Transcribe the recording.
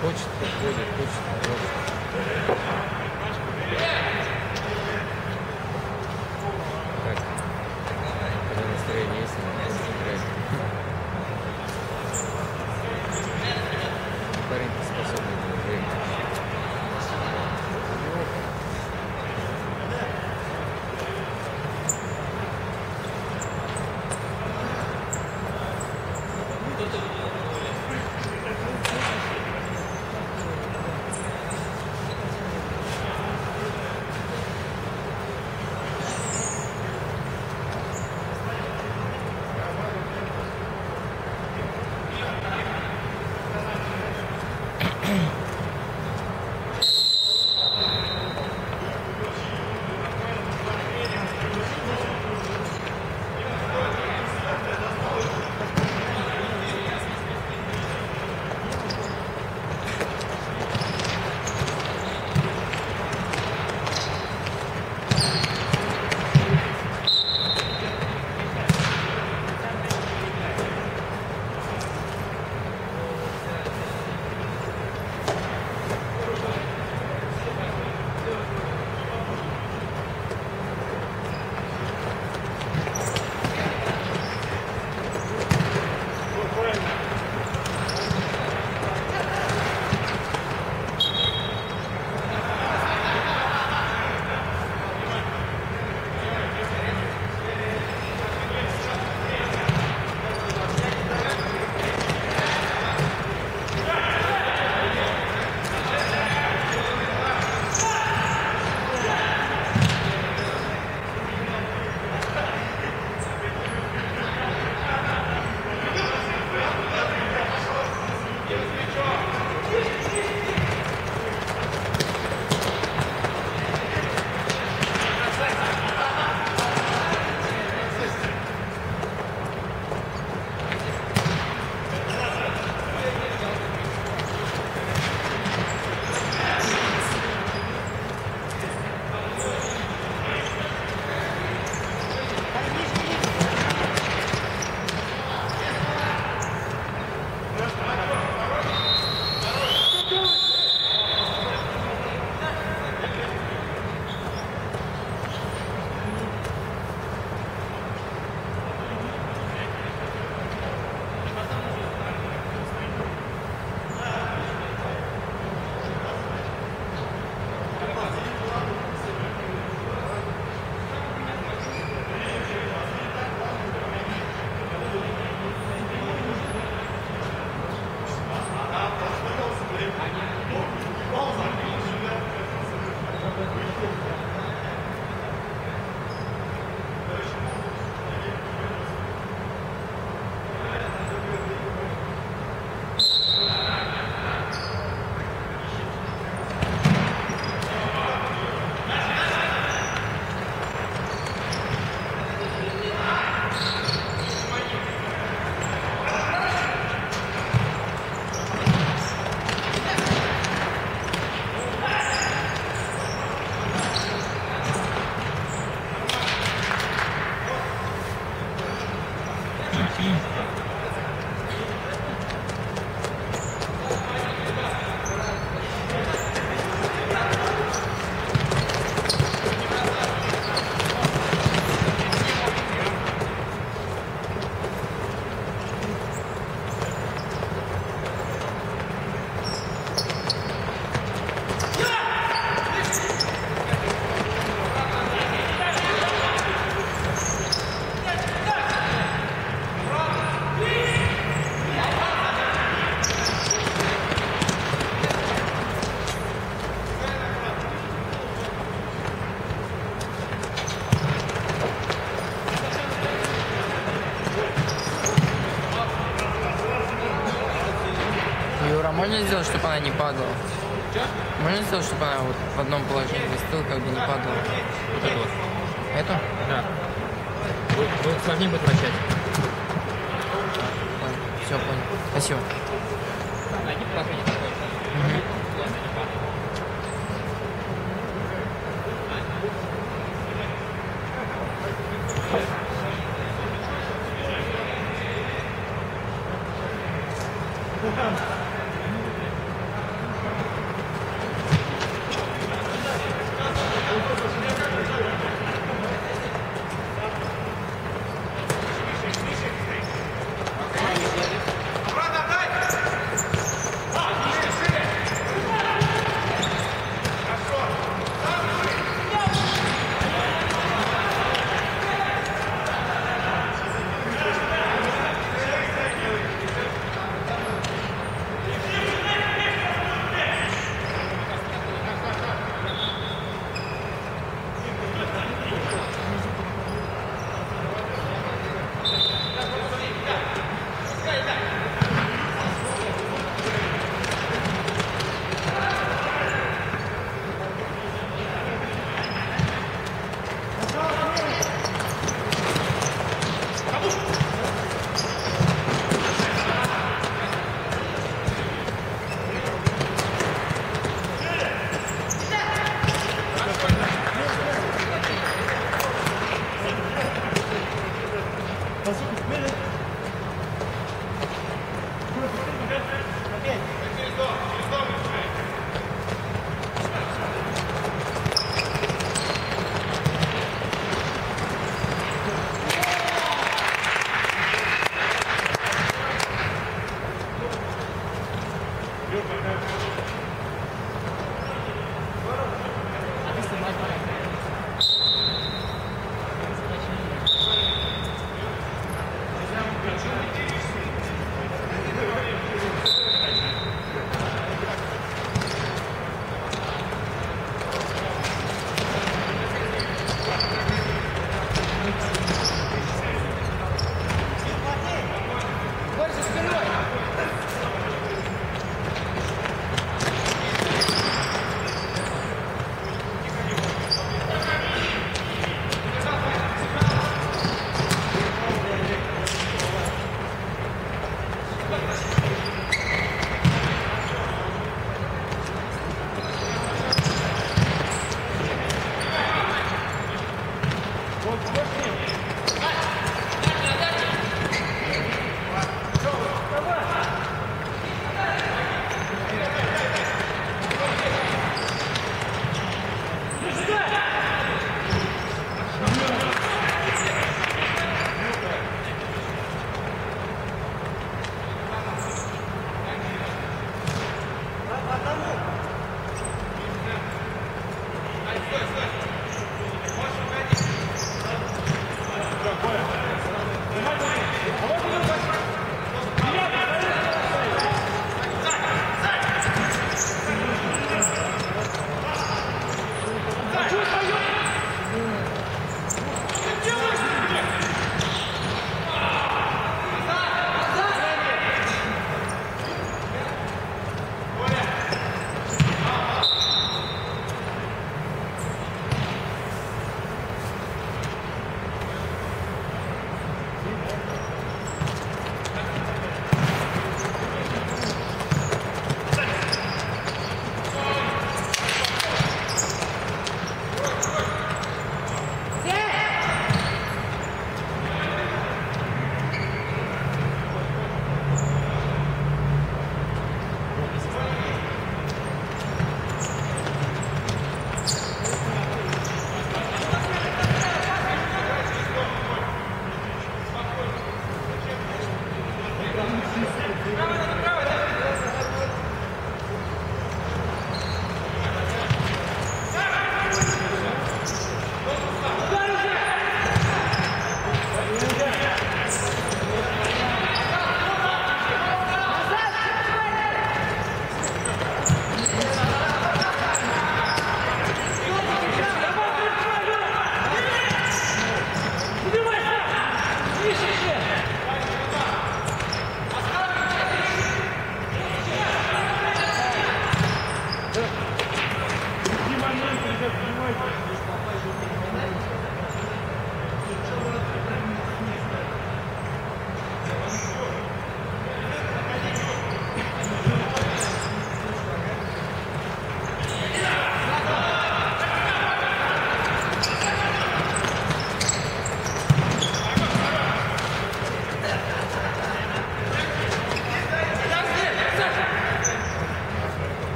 Хочет, подходит, хочет, подходит. Она не падала? Можно сделать, чтобы она вот в одном положении застыла, как бы не падала? Вот это вот. Эту? Да. Будет, будет сложнее будет вращать. Все, понял. Спасибо.